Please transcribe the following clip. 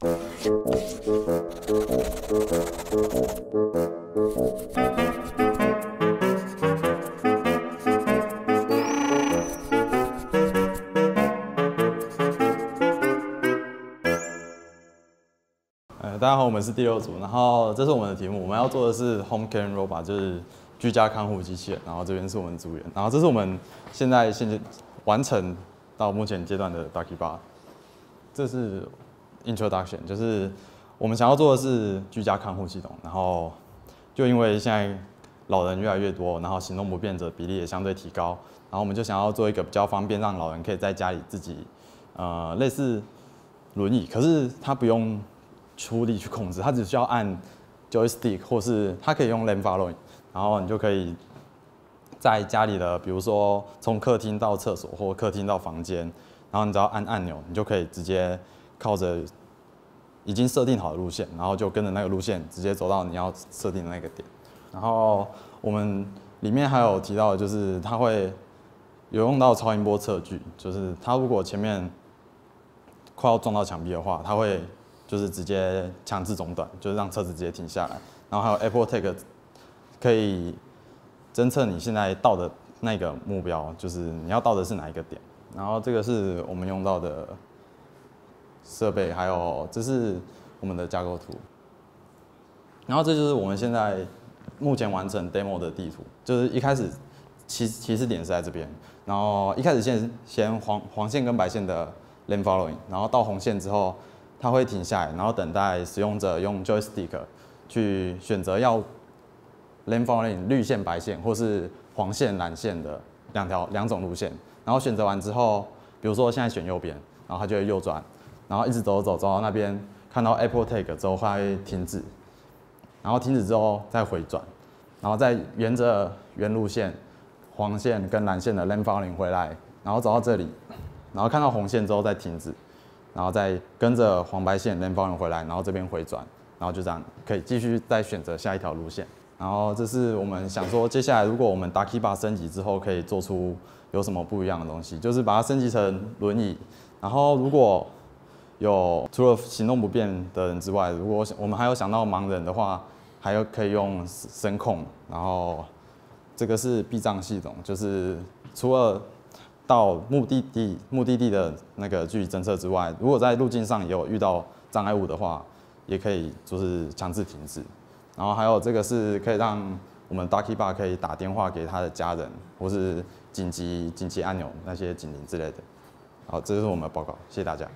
呃，大家好，我们是第六组，然后这是我们的题目，我们要做的是 Home Care Robot，就是居家看护机器人，然后这边是我们组员，然后这是我们现在现在完成到目前阶段的 Ducky Bar，这是 Introduction，就是我们想要做的是居家看护系统，然后就因为现在老人越来越多，然后行动不便者比例也相对提高，然后我们就想要做一个比较方便，让老人可以在家里自己，呃，类似轮椅，可是他不用出力去控制，他只需要按 joystick 或是他可以用 lane following，然后你就可以在家里的，比如说从客厅到厕所或客厅到房间，然后你只要按按钮，你就可以直接靠着已经设定好的路线，然后就跟着那个路线直接走到你要设定的那个点。然后我们里面还有提到就是它会有用到超音波测距，就是它如果前面快要撞到墙壁的话，它会就是直接强制中断，就是让车子直接停下来。然后还有 Apple Tag 可以侦测你现在到的那个目标，就是你要到的是哪一个点。然后这个是我们用到的设备，还有这是我们的架构图。然后这就是我们现在目前完成 demo 的地图，就是一开始起起始点是在这边，然后一开始先先黄黄线跟白线的 lane following，然后到红线之后，它会停下来，然后等待使用者用 joystick 去选择要 lane following 绿线白线或是黄线蓝线的两条两种路线，然后选择完之后，比如说现在选右边，然后它就会右转，然后一直走走走到那边看到 Apple Tag 之后会停止。然后停止之后再回转，然后再沿着原路线、黄线跟蓝线的 lane following 回来，然后走到这里，然后看到红线之后再停止，然后再跟着黄白线 lane following 回来，然后这边回转，然后就这样可以继续再选择下一条路线。然后这是我们想说，接下来如果我们 Ducky Bar 升级之后，可以做出有什么不一样的东西，就是把它升级成轮椅。然后如果有除了行动不便的人之外，如果我们还有想到盲人的话，还有可以用声控，然后这个是避障系统，就是除了到目的地目的地的那个距离侦测之外，如果在路径上也有遇到障碍物的话，也可以就是强制停止。然后还有这个是可以让我们 Ducky Bar 可以打电话给他的家人，或是紧急紧急按钮那些警铃之类的。好，这就是我们的报告，谢谢大家。